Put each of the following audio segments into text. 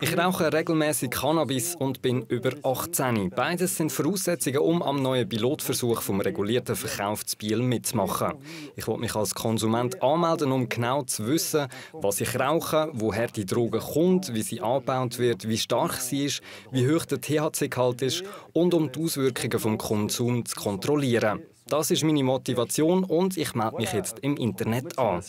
Ich rauche regelmäßig Cannabis und bin über 18. Beides sind Voraussetzungen, um am neuen Pilotversuch vom regulierten Verkauf zu Biel mitzumachen. Ich will mich als Konsument anmelden, um genau zu wissen, was ich rauche, woher die Droge kommt, wie sie angebaut wird, wie stark sie ist, wie hoch der THC-Gehalt ist und um die Auswirkungen vom Konsum zu kontrollieren. Das ist meine Motivation und ich melde mich jetzt im Internet an.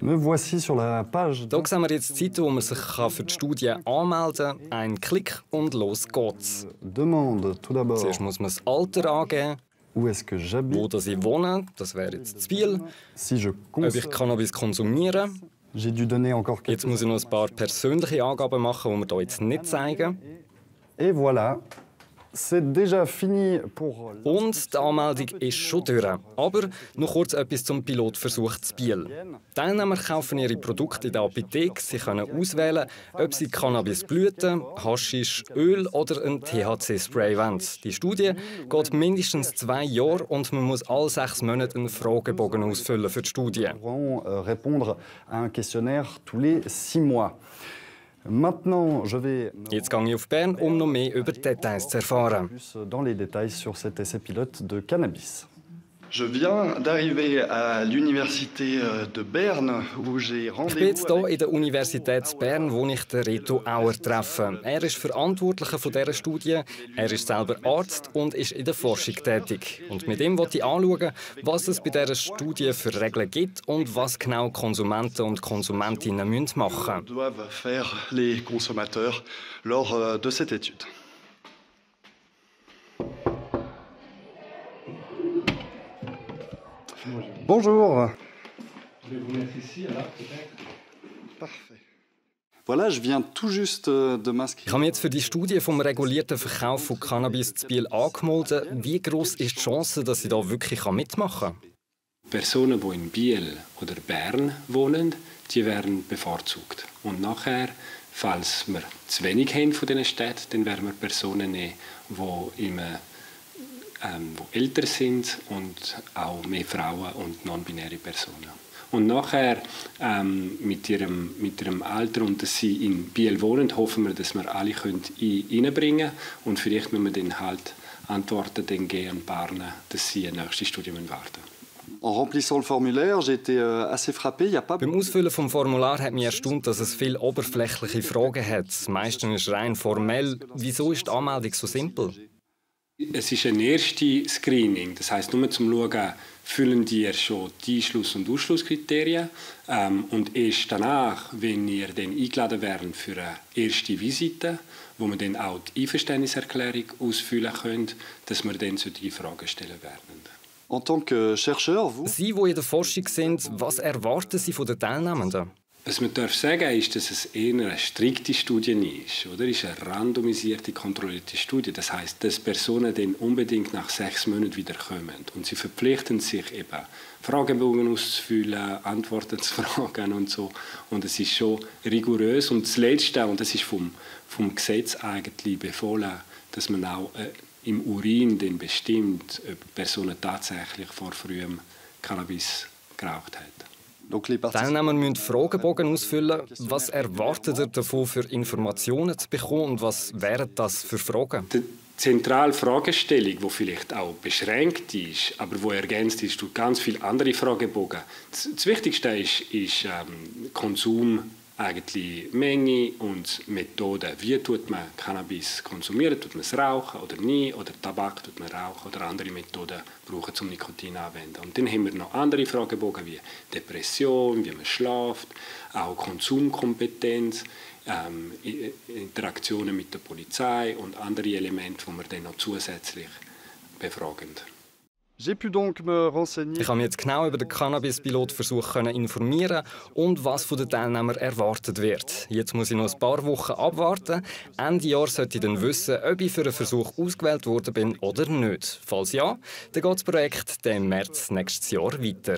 Me voici sur la page. Hier sehen wir jetzt die Seite, wo man sich für die Studie anmelden kann. Ein Klick und los geht's. Demande tout d'abord Zuerst muss man das Alter angeben, où est-ce que wo j'habite, das ich wohne, das wäre jetzt zu si je ob ich. Cannabis konsumiere. J'ai dû donner encore Jetzt muss ich noch ein paar persönliche Angaben machen, die wir hier jetzt nicht zeigen. Et voilà, Und die Anmeldung ist schon durch. Aber noch kurz etwas zum Pilotversuch zu Biel. Teilnehmer kaufen ihre Produkte in der Apotheke. Sie können auswählen, ob sie Cannabisblüten, Haschisch, Öl oder ein THC-Spray wollen. Die Studie geht mindestens zwei Jahre und man muss alle sechs Monate einen Fragebogen ausfüllen für die Studie. Pourront euh, répondre à un questionnaire tous les six mois. Maintenant, je vais me Jetzt gehe ich auf Bern, um noch mehr über die Details zu erfahren. plus dans les détails sur cet essai pilote de cannabis. Je viens d'arriver à l'université euh, de Berne où j'ai Ich bin jetzt hier in der Universität Bern, wo ich den Reto Auer treffe. Er ist Verantwortlicher von dieser Studie, er ist selber Arzt und ist in der Forschung tätig. Und mit ihm wollte ich anschauen, was es bei dieser Studie für Regeln gibt und was genau Konsumenten und Konsumentinnen müssen machen müssen. Bonjour. Je vais vous mettre ici, alors peut-être. Parfait. Voilà, je viens tout juste de Ich habe jetzt für die Studie vom regulierten Verkauf von Cannabis zu Biel angemeldet. Wie groß ist die Chance, dass ich da wirklich mitmachen kann? Personen, die in Biel oder Bern wohnen, die werden bevorzugt. Und nachher, falls wir zu wenig haben von diesen Städten, dann werden wir Personen nehmen, die, im, ähm, die älter sind und auch mehr Frauen und non-binäre Personen. Und nachher, ähm, mit, ihrem, mit ihrem Alter und dass sie in Biel wohnen, hoffen wir, dass wir alle können ein- reinbringen können. Und vielleicht müssen wir dann halt Antworten dann geben an Barnen, dass sie eine nächste Studie warten euh, Beim Ausfüllen vom Formular hat mich erstaunt, dass es viele oberflächliche Fragen hat. Meistens ist rein formell. Wieso ist die Anmeldung so simpel? Es ist ein erstes Screening, das heißt nur zum Schauen, füllen die schon die Einschluss- und Ausschlusskriterien ähm, und erst danach, wenn ihr dann eingeladen werden für eine erste Visite, wo wir dann auch die Einverständniserklärung ausfüllen können, dass wir dann solche Fragen stellen werden. En tant que chercheur, vous, Sie, die in der Forschung sind, was erwarten Sie von den Teilnehmenden? Was man darf sagen ist, dass es eher eine strikte Studie ist, oder? Es ist eine randomisierte, kontrollierte Studie. Das heißt, dass Personen dann unbedingt nach sechs Monaten wieder kommen und sie verpflichten sich eben Fragebogen auszufüllen, Antworten zu fragen und so. Und es ist schon rigorös. Und das Letzte, und das ist vom, vom Gesetz eigentlich befohlen, dass man auch äh, im Urin dann bestimmt, ob die Person tatsächlich vor frühem Cannabis geraucht hat. Die. Teilnehmer müssen Fragebogen ausfüllen. Was erwartet ihr davon, für Informationen zu bekommen und was wären das für Fragen? Die zentrale Fragestellung, die vielleicht auch beschränkt ist, aber wo ergänzt ist durch ganz viele andere Fragebogen. Das, das Wichtigste ist, ist ähm, Konsum, eigentlich Menge und Methode. Wie tut man Cannabis konsumieren? Tut man es rauchen oder nie? Oder Tabak tut man rauchen oder andere Methoden brauchen zum Nikotin anwenden? Und dann haben wir noch andere Fragebogen wie Depression, wie man schläft, auch Konsumkompetenz ähm, I- Interaktionen mit der Polizei und andere Elemente, die wir dann noch zusätzlich befragen. Ich habe mich jetzt genau über den Cannabis-Pilotversuch informieren und was von den Teilnehmern erwartet wird. Jetzt muss ich noch ein paar Wochen abwarten. Ende Jahr sollte ich dann wissen, ob ich für einen Versuch ausgewählt worden bin oder nicht. Falls ja, dann geht das Projekt im März nächstes Jahr weiter.